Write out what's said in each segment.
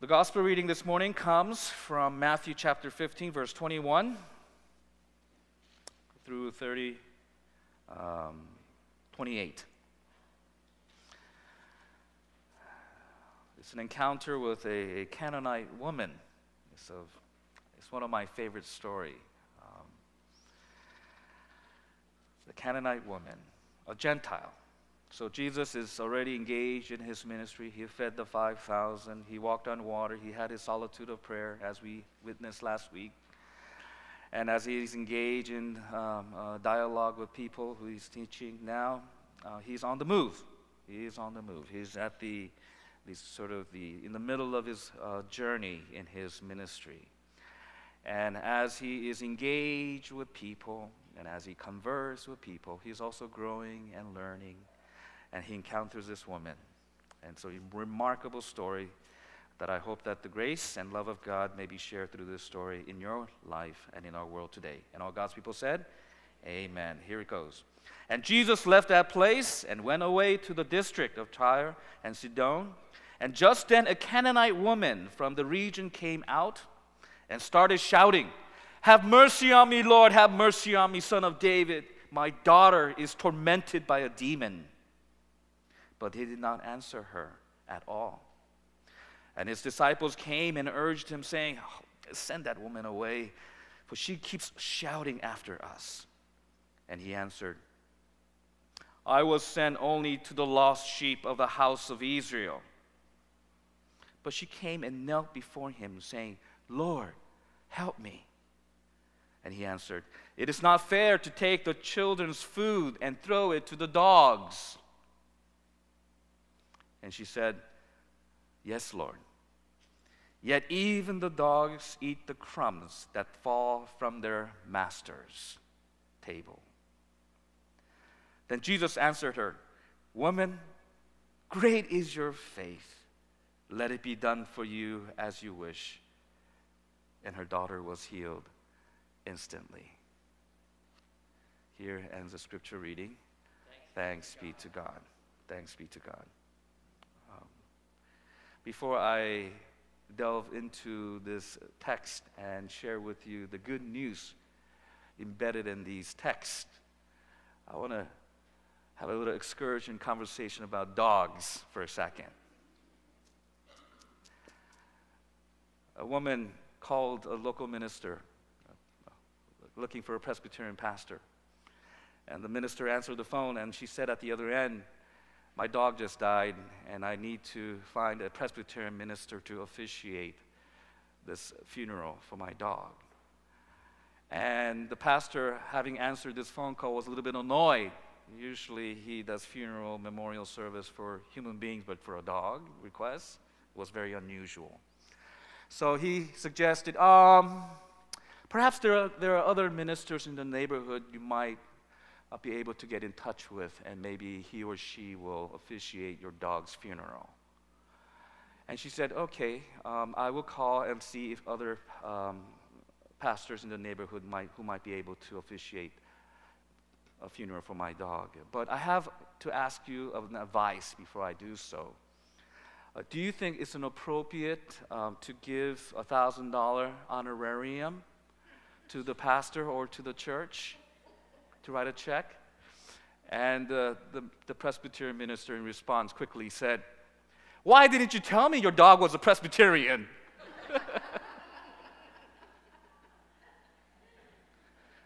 The gospel reading this morning comes from Matthew chapter 15, verse 21 through 30, um, 28. It's an encounter with a, a Canaanite woman. It's, it's one of my favorite stories. Um, the Canaanite woman, a Gentile. So Jesus is already engaged in his ministry. He fed the 5,000. He walked on water. He had his solitude of prayer, as we witnessed last week. And as he's engaged in um, uh, dialogue with people who he's teaching now, uh, he's on the move. He is on the move. He's at the, the sort of the in the middle of his uh, journey in his ministry. And as he is engaged with people, and as he converses with people, he's also growing and learning and he encounters this woman. And so, a remarkable story that I hope that the grace and love of God may be shared through this story in your life and in our world today. And all God's people said, Amen. Here it goes. And Jesus left that place and went away to the district of Tyre and Sidon. And just then a Canaanite woman from the region came out and started shouting, Have mercy on me, Lord, have mercy on me, son of David. My daughter is tormented by a demon. But he did not answer her at all. And his disciples came and urged him, saying, oh, Send that woman away, for she keeps shouting after us. And he answered, I was sent only to the lost sheep of the house of Israel. But she came and knelt before him, saying, Lord, help me. And he answered, It is not fair to take the children's food and throw it to the dogs. And she said, Yes, Lord. Yet even the dogs eat the crumbs that fall from their master's table. Then Jesus answered her, Woman, great is your faith. Let it be done for you as you wish. And her daughter was healed instantly. Here ends the scripture reading. Thanks be to God. Thanks be to God. Before I delve into this text and share with you the good news embedded in these texts, I want to have a little excursion conversation about dogs for a second. A woman called a local minister looking for a Presbyterian pastor. And the minister answered the phone, and she said at the other end, my dog just died, and I need to find a Presbyterian minister to officiate this funeral for my dog. And the pastor, having answered this phone call, was a little bit annoyed. Usually he does funeral memorial service for human beings, but for a dog request was very unusual. So he suggested, um, perhaps there are, there are other ministers in the neighborhood you might I'll be able to get in touch with, and maybe he or she will officiate your dog's funeral. And she said, Okay, um, I will call and see if other um, pastors in the neighborhood might, who might be able to officiate a funeral for my dog. But I have to ask you an advice before I do so. Uh, do you think it's inappropriate um, to give a $1,000 honorarium to the pastor or to the church? To write a check. And uh, the, the Presbyterian minister, in response, quickly said, Why didn't you tell me your dog was a Presbyterian?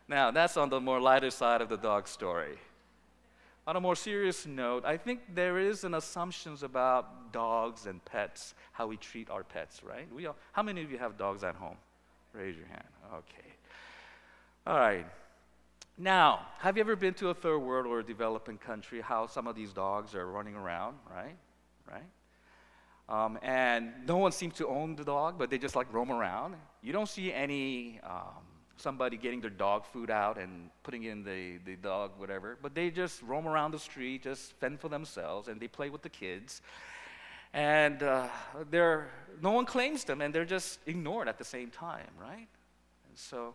now, that's on the more lighter side of the dog story. On a more serious note, I think there is an assumptions about dogs and pets, how we treat our pets, right? We all, how many of you have dogs at home? Raise your hand. Okay. All right. Now, have you ever been to a third world or a developing country? How some of these dogs are running around, right? Right? Um, and no one seems to own the dog, but they just like roam around. You don't see any um, somebody getting their dog food out and putting in the, the dog whatever, but they just roam around the street, just fend for themselves, and they play with the kids. And uh, they're, no one claims them, and they're just ignored at the same time, right? And so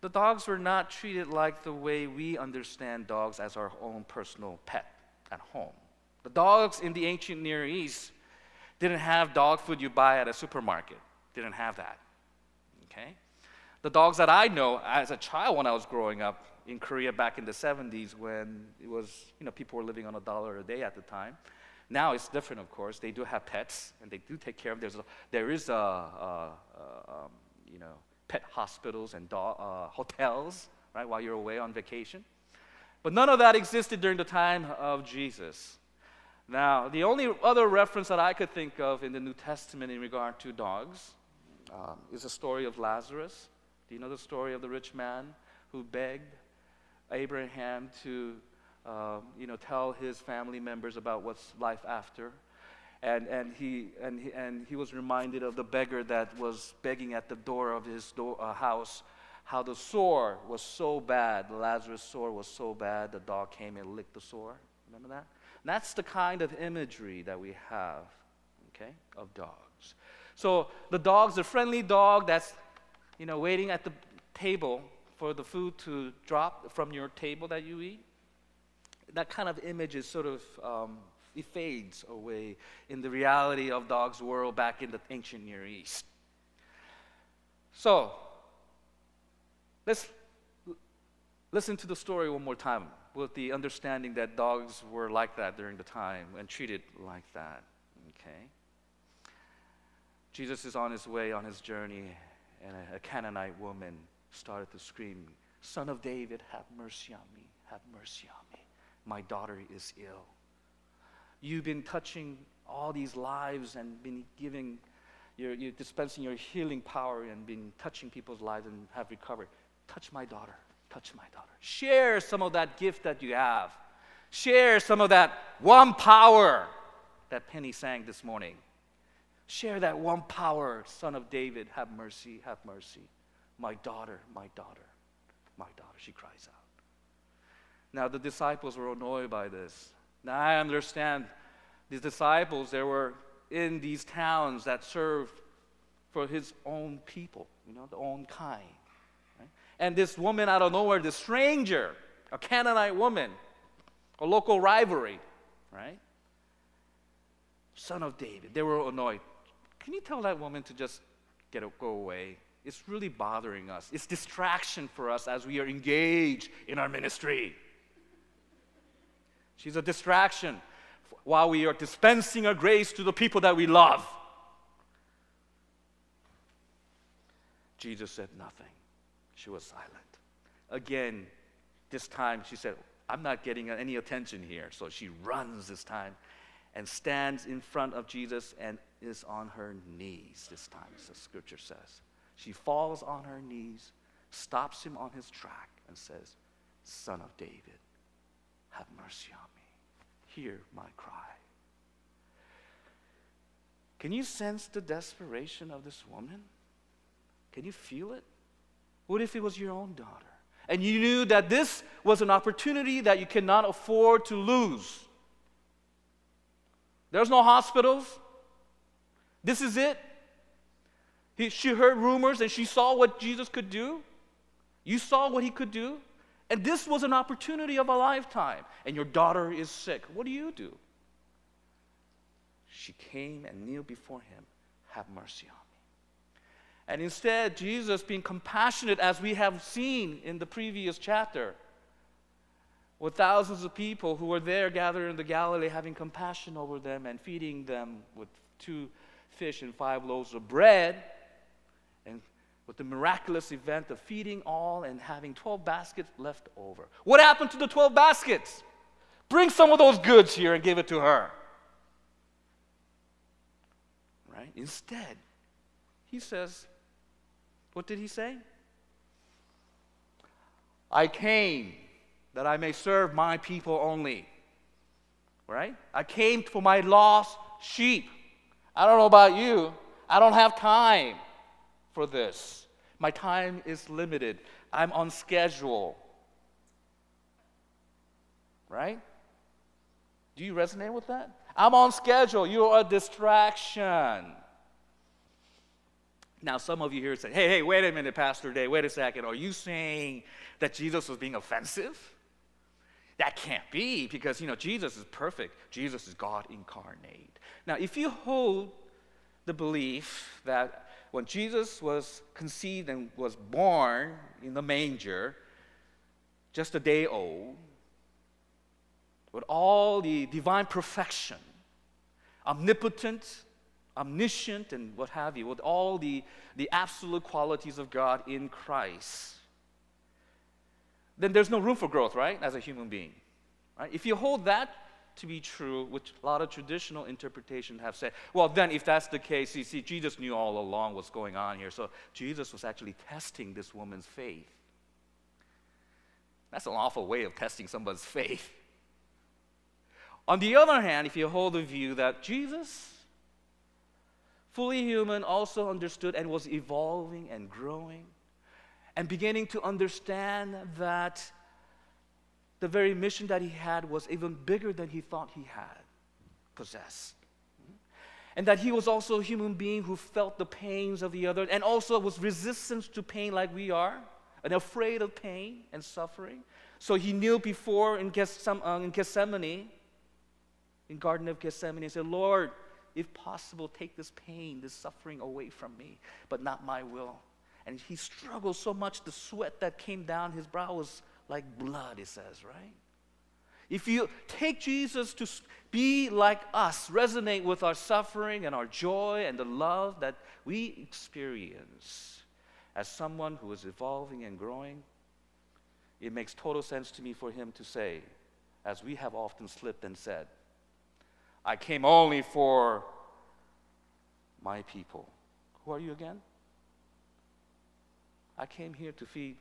the dogs were not treated like the way we understand dogs as our own personal pet at home. The dogs in the ancient Near East, Didn't have dog food you buy at a supermarket. Didn't have that. Okay? The dogs that I know as a child when I was growing up in Korea back in the 70s when it was, you know, people were living on a dollar a day at the time. Now it's different, of course. They do have pets and they do take care of. There's a, there is a, a, a um, you know, pet hospitals and dog, uh, hotels, right, while you're away on vacation. But none of that existed during the time of Jesus. Now, the only other reference that I could think of in the New Testament in regard to dogs um, is the story of Lazarus. Do you know the story of the rich man who begged Abraham to, uh, you know, tell his family members about what's life after? And, and, he, and, he, and he was reminded of the beggar that was begging at the door of his door, uh, house, how the sore was so bad. Lazarus' sore was so bad, the dog came and licked the sore. Remember that? And that's the kind of imagery that we have, okay, of dogs. So the dog's a friendly dog that's you know, waiting at the table for the food to drop from your table that you eat, that kind of image is sort of, um, it fades away in the reality of dog's world back in the ancient Near East. So, let's listen to the story one more time with the understanding that dogs were like that during the time and treated like that. Okay? Jesus is on his way on his journey and a, a Canaanite woman started to scream, Son of David, have mercy on me, have mercy on me. My daughter is ill. You've been touching all these lives and been giving, you're, you're dispensing your healing power and been touching people's lives and have recovered. Touch my daughter, touch my daughter. Share some of that gift that you have. Share some of that one power that Penny sang this morning. Share that one power, Son of David, have mercy, have mercy. My daughter, my daughter, my daughter, she cries out. Now, the disciples were annoyed by this. Now, I understand these disciples, they were in these towns that served for his own people, you know, the own kind. Right? And this woman out of nowhere, this stranger, a Canaanite woman, a local rivalry, right? Son of David. They were annoyed. Can you tell that woman to just get go away? It's really bothering us. It's distraction for us as we are engaged in our ministry. She's a distraction while we are dispensing our grace to the people that we love. Jesus said nothing. She was silent. Again, this time she said, I'm not getting any attention here. So she runs this time and stands in front of Jesus and is on her knees this time, the scripture says. She falls on her knees, stops him on his track, and says, Son of David, have mercy on me. Hear my cry. Can you sense the desperation of this woman? Can you feel it? What if it was your own daughter? And you knew that this was an opportunity that you cannot afford to lose. There's no hospitals. This is it. He, she heard rumors and she saw what Jesus could do. You saw what he could do. And this was an opportunity of a lifetime. And your daughter is sick. What do you do? She came and kneeled before him. Have mercy on me. And instead, Jesus, being compassionate as we have seen in the previous chapter, with thousands of people who were there gathered in the Galilee, having compassion over them and feeding them with two fish and five loaves of bread, with the miraculous event of feeding all and having 12 baskets left over. What happened to the 12 baskets? Bring some of those goods here and give it to her. Right? Instead, he says, what did he say? I came that I may serve my people only. Right? I came for my lost sheep. I don't know about you. I don't have time for this. My time is limited. I'm on schedule. Right? Do you resonate with that? I'm on schedule. You're a distraction. Now, some of you here say, hey, hey, wait a minute, Pastor Day, wait a second. Are you saying that Jesus was being offensive? that can't be because, you know, Jesus is perfect. Jesus is God incarnate. Now, if you hold the belief that when Jesus was conceived and was born in the manger, just a day old, with all the divine perfection, omnipotent, omniscient, and what have you, with all the, the absolute qualities of God in Christ, then there's no room for growth, right, as a human being. Right? If you hold that to be true, which a lot of traditional interpretation have said, well, then if that's the case, you see, Jesus knew all along what's going on here. So Jesus was actually testing this woman's faith. That's an awful way of testing somebody's faith. On the other hand, if you hold the view that Jesus, fully human, also understood and was evolving and growing and beginning to understand that the very mission that he had was even bigger than he thought he had possessed. And that he was also a human being who felt the pains of the other and also was resistant to pain like we are and afraid of pain and suffering. So he kneeled before in, uh, Gethsemane, in Garden of Gethsemane, and said, Lord, if possible, take this pain, this suffering away from me, but not my will. And he struggled so much, the sweat that came down his brow was like blood, it says, right? If you take Jesus to be like us, resonate with our suffering and our joy and the love that we experience as someone who is evolving and growing, it makes total sense to me for him to say, as we have often slipped and said, I came only for my people. Who are you again? I came here to feed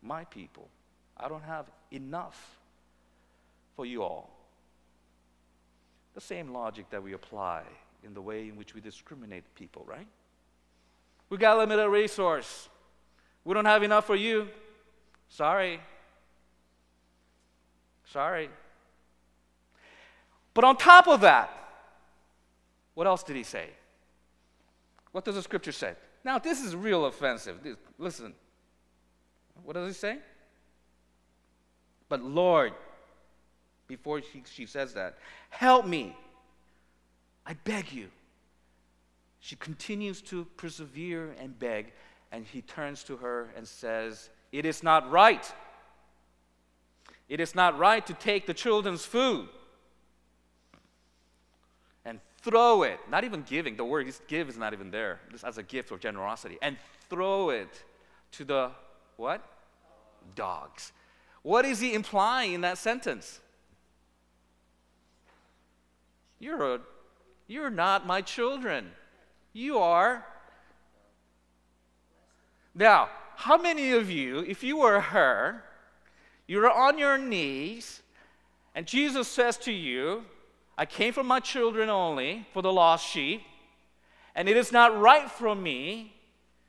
my people. I don't have enough for you all. The same logic that we apply in the way in which we discriminate people, right? We got limited resource. We don't have enough for you. Sorry. Sorry. But on top of that, what else did he say? What does the scripture say? Now, this is real offensive. Listen. What does he say? But Lord, before she, she says that, help me. I beg you. She continues to persevere and beg, and he turns to her and says, It is not right. It is not right to take the children's food and throw it, not even giving, the word give is not even there, just as a gift of generosity, and throw it to the what? Dogs. What is he implying in that sentence? You're, a, you're not my children. You are. Now, how many of you, if you were her, you're on your knees, and Jesus says to you, I came for my children only, for the lost sheep, and it is not right for me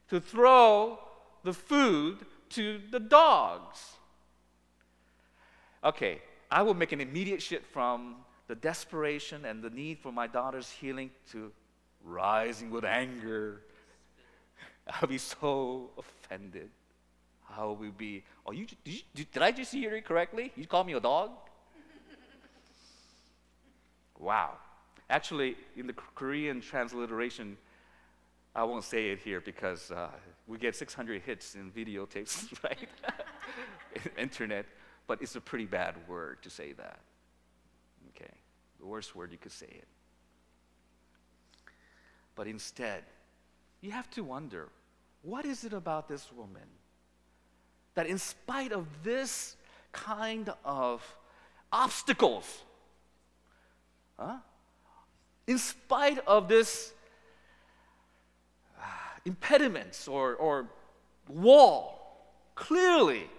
to throw the food to the dogs. Okay, I will make an immediate shift from the desperation and the need for my daughter's healing to rising with anger. I'll be so offended. I will be, oh, you, did, you, did I just hear it correctly? You call me a dog? wow. Actually, in the Korean transliteration, I won't say it here because uh, we get 600 hits in videotapes, right? Internet but it's a pretty bad word to say that. Okay, the worst word you could say it. But instead, you have to wonder what is it about this woman that, in spite of this kind of obstacles, huh? in spite of this uh, impediments or, or wall, clearly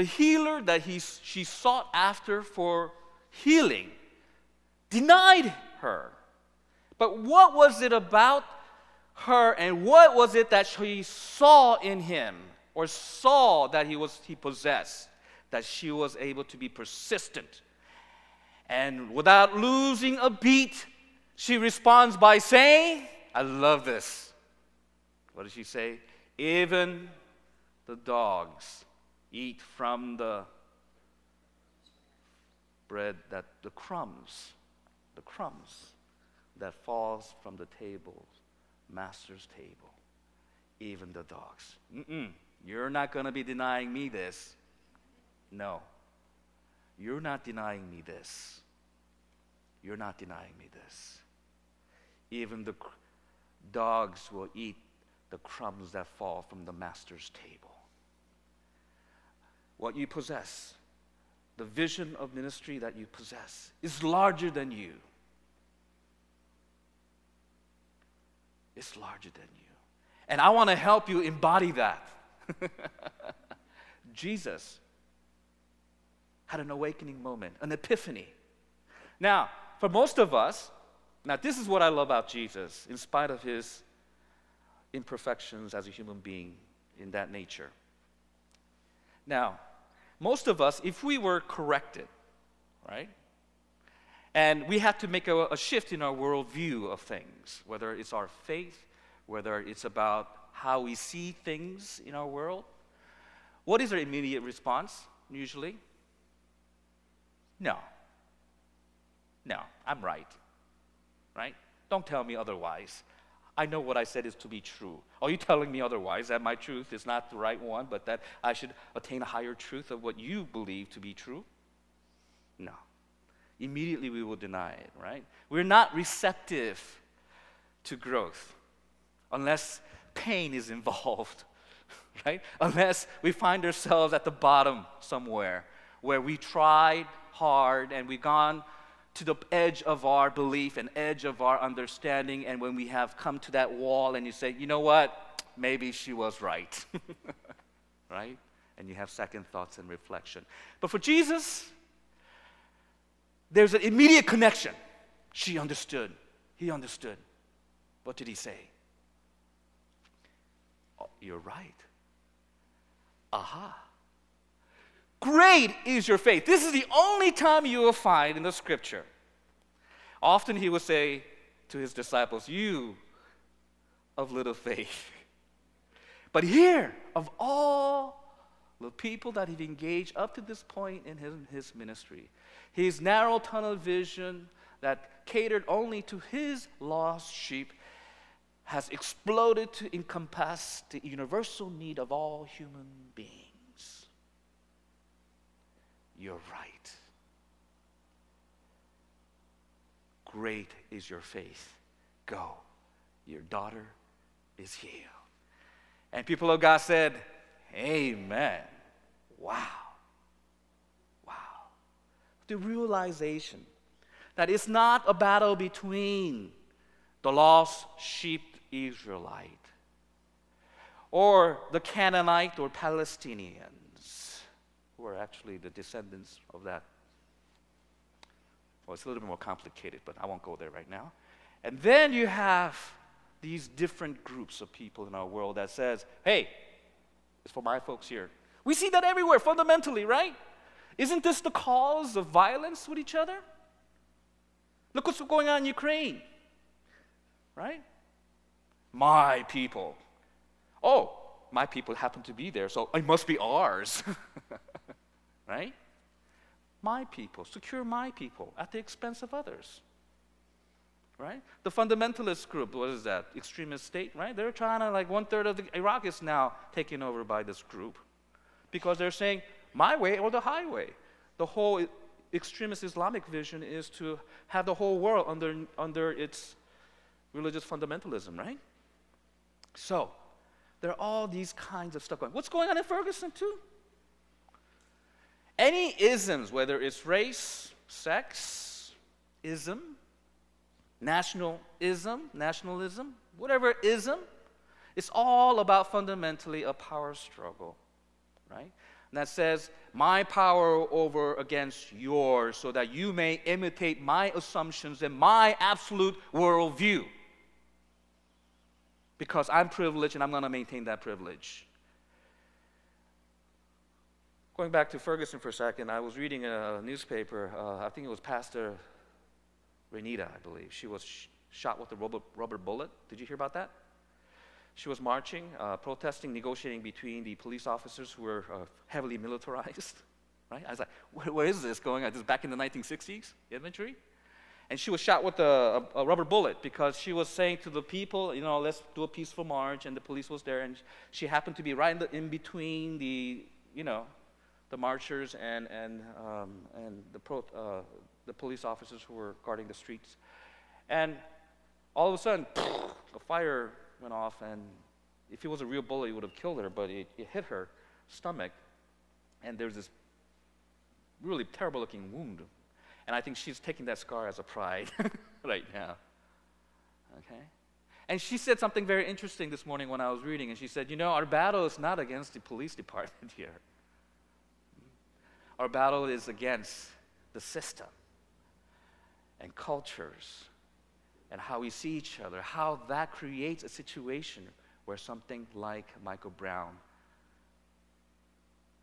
the healer that he, she sought after for healing denied her. But what was it about her and what was it that she saw in him or saw that he was he possessed that she was able to be persistent? And without losing a beat she responds by saying i love this. What does she say? Even the dogs eat from the bread that the crumbs, the crumbs that falls from the table, master's table, even the dogs. Mm-mm, you're not going to be denying me this. No. You're not denying me this. You're not denying me this. Even the cr- dogs will eat the crumbs that fall from the master's table. What you possess, the vision of ministry that you possess, is larger than you. It's larger than you. And I want to help you embody that. Jesus had an awakening moment, an epiphany. Now, for most of us, now this is what I love about Jesus, in spite of his imperfections as a human being in that nature. Now, most of us, if we were corrected, right, and we had to make a, a shift in our worldview of things, whether it's our faith, whether it's about how we see things in our world, what is our immediate response usually? No. No, I'm right. Right? Don't tell me otherwise. I know what I said is to be true. Are you telling me otherwise that my truth is not the right one, but that I should attain a higher truth of what you believe to be true? No. Immediately we will deny it, right? We're not receptive to growth unless pain is involved, right? Unless we find ourselves at the bottom somewhere where we tried hard and we've gone to the edge of our belief and edge of our understanding. And when we have come to that wall and you say, you know what? Maybe she was right. right? And you have second thoughts and reflection. But for Jesus, there's an immediate connection. She understood. He understood. What did he say? Oh, you're right. Aha. Great is your faith. This is the only time you will find in the scripture. Often he will say to his disciples, You of little faith. But here, of all the people that he'd engaged up to this point in his, his ministry, his narrow tunnel vision that catered only to his lost sheep has exploded to encompass the universal need of all human beings. You're right. Great is your faith. Go. Your daughter is healed. And people of God said, Amen. Wow. Wow. The realization that it's not a battle between the lost sheep Israelite or the Canaanite or Palestinian who are actually the descendants of that. Well, it's a little bit more complicated, but I won't go there right now. And then you have these different groups of people in our world that says, hey, it's for my folks here. We see that everywhere fundamentally, right? Isn't this the cause of violence with each other? Look what's going on in Ukraine, right? My people. Oh, my people happen to be there, so it must be ours. right? My people, secure my people at the expense of others. Right? The fundamentalist group, what is that? Extremist state, right? They're trying to, like, one third of the Iraq is now taken over by this group because they're saying, my way or the highway. The whole extremist Islamic vision is to have the whole world under, under its religious fundamentalism, right? So, there are all these kinds of stuff going. What's going on in Ferguson, too? Any isms, whether it's race, sex, ism, nationalism, nationalism, whatever ism, it's all about fundamentally a power struggle, right? And that says, my power over against yours, so that you may imitate my assumptions and my absolute worldview. Because I'm privileged and I'm going to maintain that privilege. Going back to Ferguson for a second, I was reading a newspaper. Uh, I think it was Pastor Renita, I believe. She was sh- shot with a rubber, rubber, bullet. Did you hear about that? She was marching, uh, protesting, negotiating between the police officers who were uh, heavily militarized. right? I was like, where, where is this going? This is back in the 1960s imagery. And she was shot with a, a, a, rubber bullet because she was saying to the people, you know, let's do a peaceful march, and the police was there, and she happened to be right in, the, in between the, you know, the marchers and, and, um, and the, pro, uh, the police officers who were guarding the streets. And all of a sudden, a fire went off, and if it was a real bullet, it would have killed her, but it, it hit her stomach, and there's this really terrible looking wound. And I think she's taking that scar as a pride right now. Okay? And she said something very interesting this morning when I was reading, and she said, You know, our battle is not against the police department here. Our battle is against the system and cultures and how we see each other, how that creates a situation where something like Michael Brown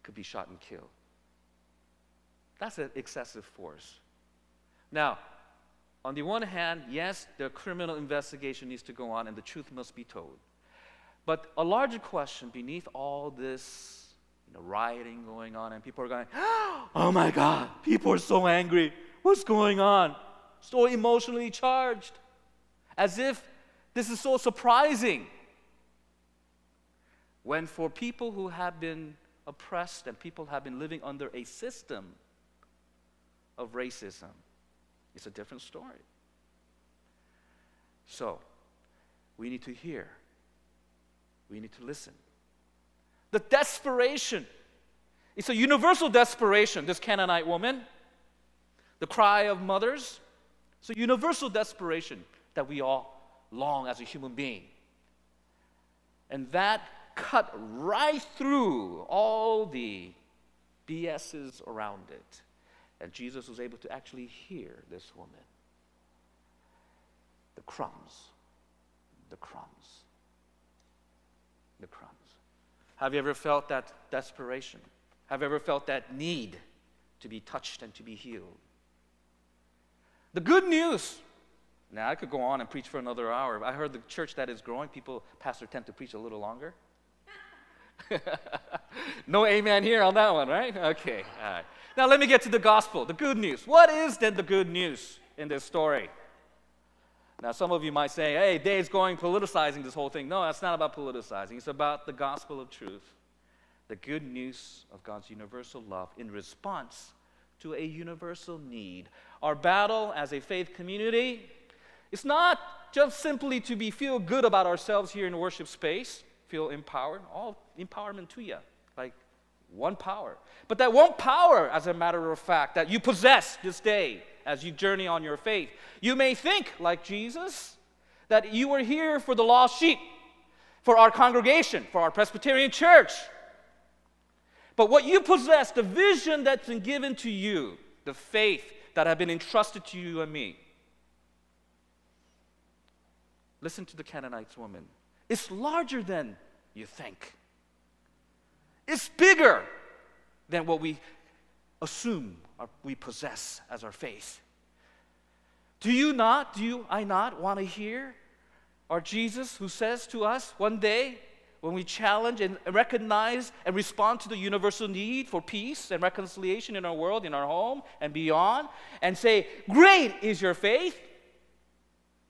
could be shot and killed. That's an excessive force. Now, on the one hand, yes, the criminal investigation needs to go on and the truth must be told. But a larger question beneath all this you know, rioting going on, and people are going, oh my God, people are so angry. What's going on? So emotionally charged. As if this is so surprising. When for people who have been oppressed and people have been living under a system of racism, it's a different story. So, we need to hear, we need to listen. The desperation, it's a universal desperation, this Canaanite woman, the cry of mothers. It's a universal desperation that we all long as a human being. And that cut right through all the BSs around it. And Jesus was able to actually hear this woman. The crumbs, the crumbs, the crumbs. Have you ever felt that desperation? Have you ever felt that need to be touched and to be healed? The good news. Now, I could go on and preach for another hour. I heard the church that is growing, people, pastor tend to preach a little longer. no amen here on that one, right? Okay, all right. Now let me get to the gospel, the good news. What is then the good news in this story? Now, some of you might say, hey, Dave's going politicizing this whole thing. No, that's not about politicizing. It's about the gospel of truth, the good news of God's universal love in response to a universal need. Our battle as a faith community is not just simply to be feel good about ourselves here in worship space feel empowered, all empowerment to you, like one power. But that one power, as a matter of fact, that you possess this day as you journey on your faith. You may think, like Jesus, that you are here for the lost sheep, for our congregation, for our Presbyterian church. But what you possess, the vision that's been given to you, the faith that have been entrusted to you and me. Listen to the Canaanite woman. It's larger than you think. It's bigger than what we assume we possess as our faith. Do you not, do you, I not want to hear our Jesus who says to us one day when we challenge and recognize and respond to the universal need for peace and reconciliation in our world, in our home, and beyond, and say, Great is your faith.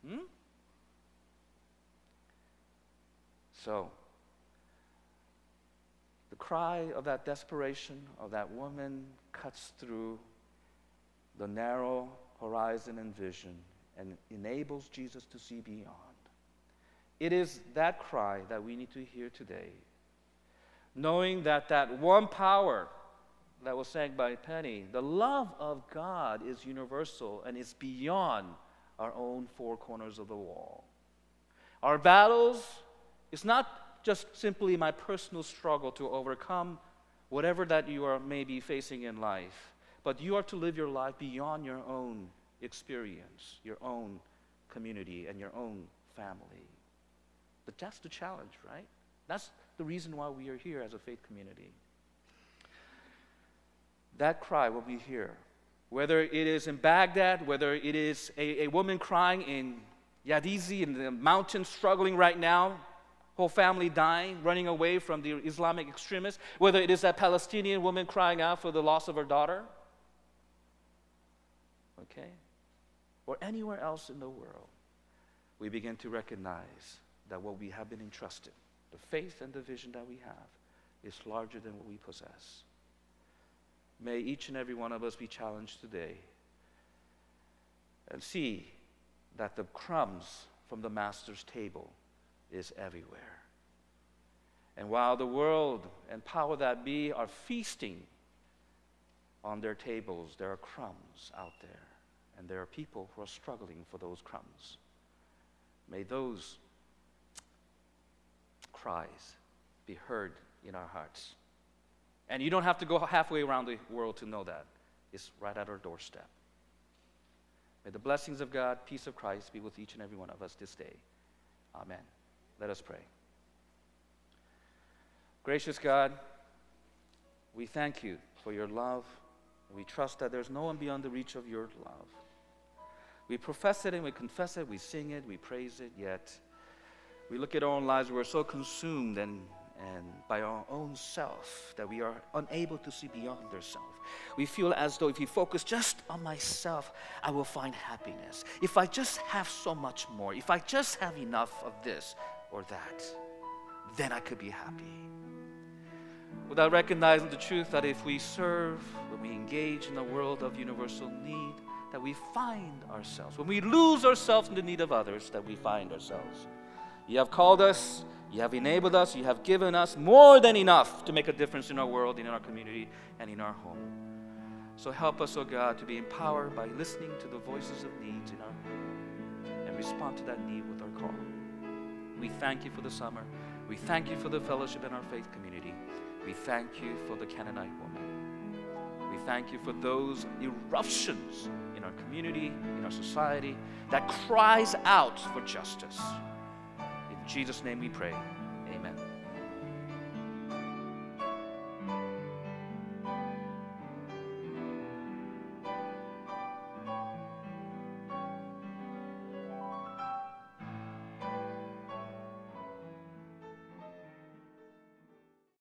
Hmm? So, cry of that desperation of that woman cuts through the narrow horizon and vision and enables Jesus to see beyond. It is that cry that we need to hear today. Knowing that that one power that was sang by Penny, the love of God is universal and is beyond our own four corners of the wall. Our battles it's not just simply my personal struggle to overcome whatever that you are maybe facing in life, but you are to live your life beyond your own experience, your own community, and your own family. But that's the challenge, right? That's the reason why we are here as a faith community. That cry will be here. Whether it is in Baghdad, whether it is a, a woman crying in Yadizi in the mountains struggling right now whole family dying, running away from the Islamic extremists, whether it is that Palestinian woman crying out for the loss of her daughter, okay, or anywhere else in the world, we begin to recognize that what we have been entrusted, the faith and the vision that we have, is larger than what we possess. May each and every one of us be challenged today and see that the crumbs from the Master's table is everywhere. And while the world and power that be are feasting on their tables, there are crumbs out there. And there are people who are struggling for those crumbs. May those cries be heard in our hearts. And you don't have to go halfway around the world to know that. It's right at our doorstep. May the blessings of God, peace of Christ be with each and every one of us this day. Amen. Let us pray. Gracious God, we thank you for your love. We trust that there's no one beyond the reach of your love. We profess it and we confess it, we sing it, we praise it, yet we look at our own lives, we're so consumed and, and by our own self that we are unable to see beyond ourselves. We feel as though if you focus just on myself, I will find happiness. If I just have so much more, if I just have enough of this or that, then I could be happy. Without recognizing the truth that if we serve, when we engage in the world of universal need, that we find ourselves. When we lose ourselves in the need of others, that we find ourselves. You have called us, you have enabled us, you have given us more than enough to make a difference in our world, in our community, and in our home. So help us, O oh God, to be empowered by listening to the voices of needs in our home and respond to that need with our call. We thank you for the summer. We thank you for the fellowship in our faith community. We thank you for the Canaanite woman. We thank you for those eruptions in our community, in our society, that cries out for justice. In Jesus' name we pray.